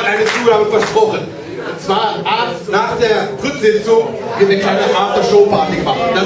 hat eine Zugabe versprochen. Und zwar nach der Rücksitzung wird eine kleine After-Show-Party gemacht. Das